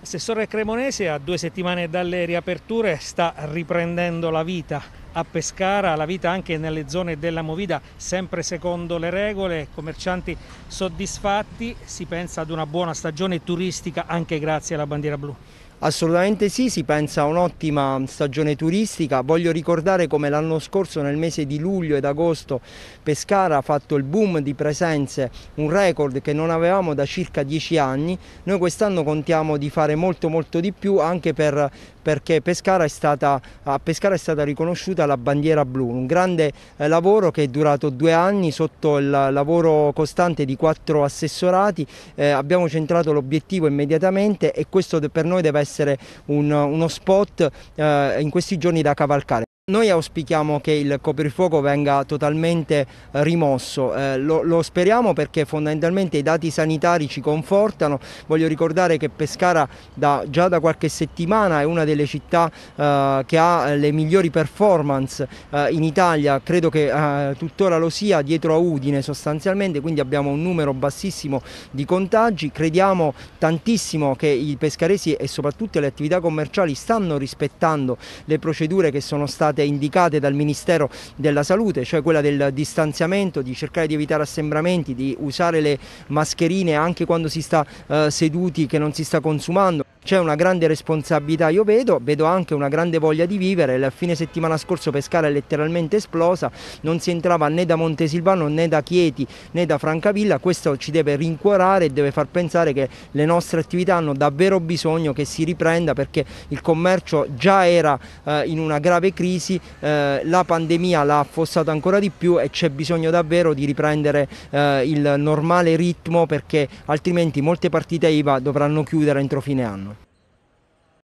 Assessore Cremonese a due settimane dalle riaperture sta riprendendo la vita a Pescara, la vita anche nelle zone della Movida sempre secondo le regole, commercianti soddisfatti, si pensa ad una buona stagione turistica anche grazie alla bandiera blu. Assolutamente sì, si pensa a un'ottima stagione turistica. Voglio ricordare come l'anno scorso nel mese di luglio ed agosto Pescara ha fatto il boom di presenze, un record che non avevamo da circa dieci anni. Noi quest'anno contiamo di fare molto molto di più anche per, perché Pescara stata, a Pescara è stata riconosciuta la bandiera blu, un grande eh, lavoro che è durato due anni sotto il lavoro costante di quattro assessorati. Eh, abbiamo centrato l'obiettivo immediatamente e questo per noi deve essere un, uno spot eh, in questi giorni da cavalcare. Noi auspichiamo che il coprifuoco venga totalmente eh, rimosso, eh, lo, lo, speriamo perché fondamentalmente i dati sanitari ci confortano, voglio ricordare che Pescara da, già da qualche settimana è una delle città eh, che ha le migliori performance eh, in Italia, credo che eh, tuttora lo sia dietro a Udine sostanzialmente, quindi abbiamo un numero bassissimo di contagi, crediamo tantissimo che i pescaresi e soprattutto le attività commerciali stanno rispettando le procedure che sono state state indicate dal Ministero della Salute, cioè quella del distanziamento, di cercare di evitare assembramenti, di usare le mascherine anche quando si sta eh, seduti che non si sta consumando. C'è una grande responsabilità, io vedo, vedo anche una grande voglia di vivere, il fine settimana scorso Pescara è letteralmente esplosa, non si entrava né da Montesilvano né da Chieti né da Francavilla, questo ci deve rincuorare e deve far pensare che le nostre attività hanno davvero bisogno che si riprenda perché il commercio già era eh, in una grave crisi, eh, la pandemia l'ha affossato ancora di più e c'è bisogno davvero di riprendere eh, il normale ritmo perché altrimenti molte partite IVA dovranno chiudere entro fine anno.